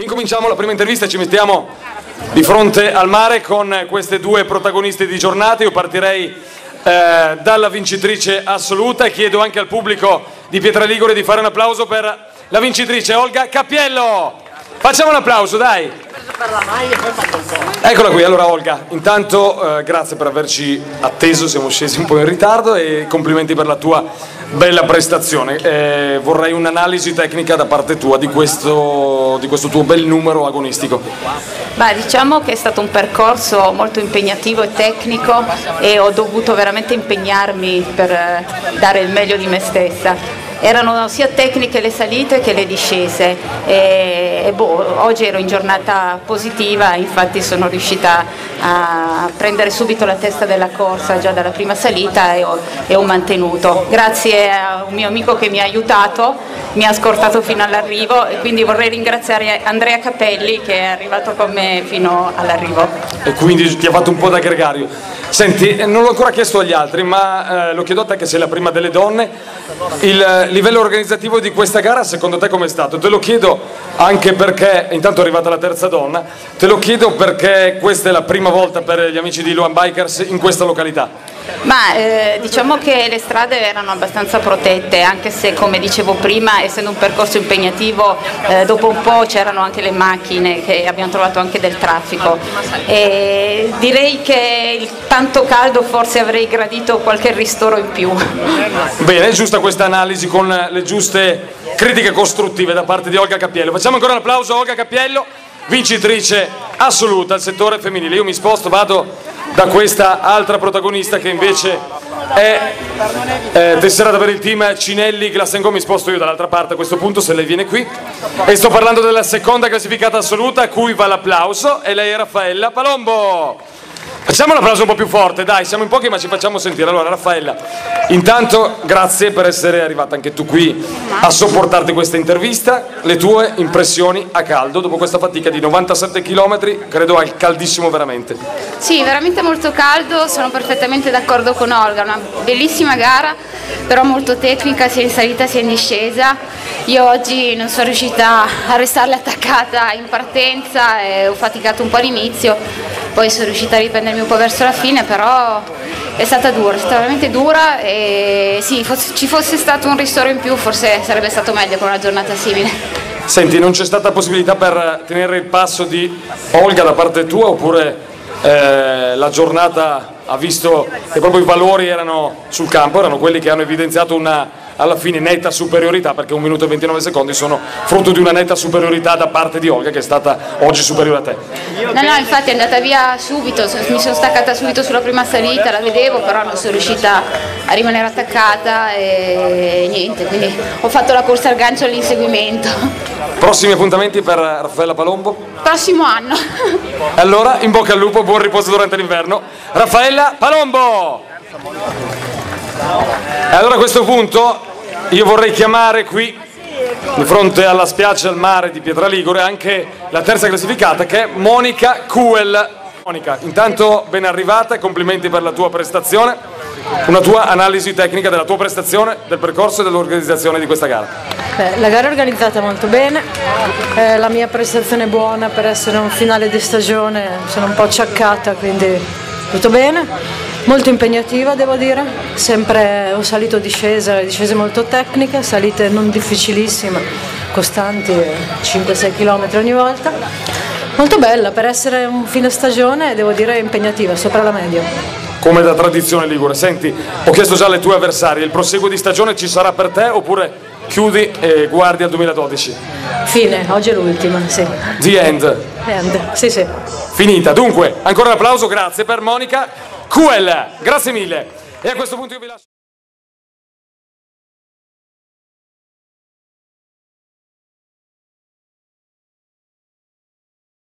Incominciamo la prima intervista e ci mettiamo di fronte al mare con queste due protagoniste di giornata. Io partirei eh, dalla vincitrice assoluta e chiedo anche al pubblico di Pietraligore di fare un applauso per la vincitrice Olga Cappiello. Facciamo un applauso, dai. Eccola qui, allora Olga, intanto eh, grazie per averci atteso, siamo scesi un po' in ritardo e complimenti per la tua bella prestazione. Eh, vorrei un'analisi tecnica da parte tua di questo, di questo tuo bel numero agonistico. Beh, diciamo che è stato un percorso molto impegnativo e tecnico e ho dovuto veramente impegnarmi per eh, dare il meglio di me stessa erano sia tecniche le salite che le discese e, e boh, oggi ero in giornata positiva, infatti sono riuscita a prendere subito la testa della corsa già dalla prima salita e ho, e ho mantenuto. Grazie a un mio amico che mi ha aiutato, mi ha scortato fino all'arrivo e quindi vorrei ringraziare Andrea Capelli che è arrivato con me fino all'arrivo. E quindi ti ha fatto un po' da gregario. Senti, non l'ho ancora chiesto agli altri, ma eh, lo chiedo a te che sei la prima delle donne. Il eh, livello organizzativo di questa gara secondo te com'è stato? Te lo chiedo anche perché, intanto è arrivata la terza donna, te lo chiedo perché questa è la prima volta per gli amici di Luan Bikers in questa località. Ma eh, diciamo che le strade erano abbastanza protette, anche se come dicevo prima, essendo un percorso impegnativo, eh, dopo un po' c'erano anche le macchine che abbiamo trovato anche del traffico. E direi che il tanto caldo forse avrei gradito qualche ristoro in più. Bene, giusta questa analisi con le giuste critiche costruttive da parte di Olga Cappiello. Facciamo ancora un applauso a Olga Cappiello, vincitrice assoluta al settore femminile. Io mi sposto, vado da questa altra protagonista che invece è eh, tesserata per il team Cinelli Glassengo mi sposto io dall'altra parte a questo punto se lei viene qui. E sto parlando della seconda classificata assoluta a cui va l'applauso e lei è Raffaella Palombo Facciamo un applauso un po' più forte, dai, siamo in pochi ma ci facciamo sentire. Allora, Raffaella, intanto grazie per essere arrivata anche tu qui a sopportarti questa intervista. Le tue impressioni a caldo dopo questa fatica di 97 km, credo al caldissimo veramente. Sì, veramente molto caldo, sono perfettamente d'accordo con Olga, una bellissima gara, però molto tecnica sia in salita sia in discesa. Io oggi non sono riuscita a restarle attaccata in partenza e ho faticato un po' all'inizio poi sono riuscita a riprendermi un po' verso la fine, però è stata dura, è stata veramente dura e sì, ci fosse stato un ristoro in più forse sarebbe stato meglio con una giornata simile. Senti, non c'è stata possibilità per tenere il passo di Olga da parte tua oppure eh, la giornata ha visto che proprio i valori erano sul campo, erano quelli che hanno evidenziato una alla fine netta superiorità perché un minuto e 29 secondi sono frutto di una netta superiorità da parte di Olga che è stata oggi superiore a te. No, no, infatti è andata via subito, mi sono staccata subito sulla prima salita, la vedevo però non sono riuscita a rimanere attaccata e niente, quindi ho fatto la corsa al gancio all'inseguimento. Prossimi appuntamenti per Raffaella Palombo? Prossimo anno. Allora, in bocca al lupo, buon riposo durante l'inverno. Raffaella Palombo! E allora a questo punto io vorrei chiamare qui, di fronte alla spiaggia al mare di Pietraligore, anche la terza classificata che è Monica Kuel. Monica, intanto ben arrivata complimenti per la tua prestazione. Una tua analisi tecnica della tua prestazione, del percorso e dell'organizzazione di questa gara. La gara è organizzata molto bene, eh, la mia prestazione è buona per essere un finale di stagione, sono un po' acciaccata quindi tutto bene. Molto impegnativa devo dire, sempre ho salito discese, discese molto tecniche, salite non difficilissime, costanti, 5-6 km ogni volta. Molto bella, per essere un fine stagione devo dire impegnativa, sopra la media. Come da tradizione Ligure, senti, ho chiesto già alle tue avversarie, il proseguo di stagione ci sarà per te oppure chiudi e guardi al 2012? Fine, oggi è l'ultima, sì. The end. End, sì sì. Finita, dunque, ancora un applauso, grazie per Monica. QL, grazie mille. E a questo punto io vi lascio...